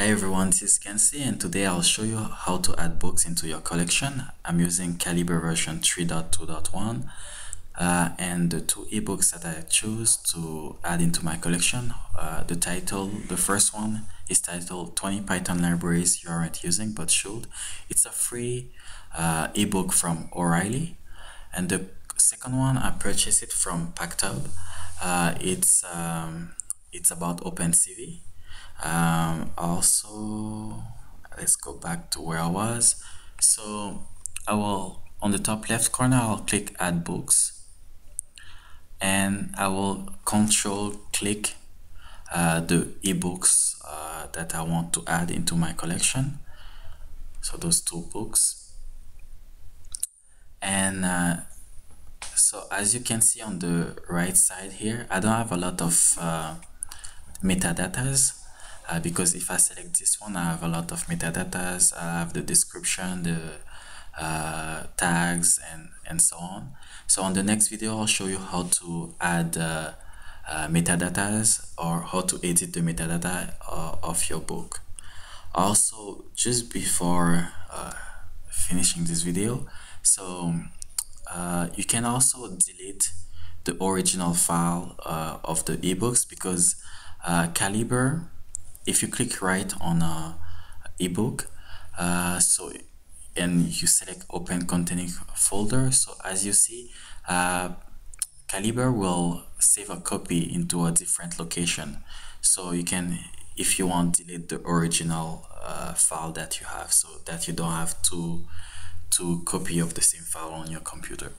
Hi everyone, this is Kenzie and today I'll show you how to add books into your collection. I'm using Calibre version 3.2.1 uh, and the two ebooks that I choose to add into my collection. Uh, the title, the first one is titled 20 Python libraries you aren't using but should. It's a free uh, ebook from O'Reilly and the second one I purchased it from Packtpub. Uh, it's um, it's about OpenCV um, also let's go back to where I was. So I will on the top left corner I'll click add books. And I will control click uh, the ebooks uh, that I want to add into my collection. So those two books. And uh, so as you can see on the right side here I don't have a lot of uh, metadatas uh, because if I select this one I have a lot of metadatas I have the description the uh, tags and and so on. So on the next video I'll show you how to add uh, uh or how to edit the metadata uh, of your book. Also just before uh, finishing this video so you can also delete the original file of the ebooks because Calibre if you click right on a ebook uh, so and you select open containing folder so as you see uh, Calibre will save a copy into a different location. So you can if you want delete the original uh, file that you have so that you don't have to to copy of the same file on your computer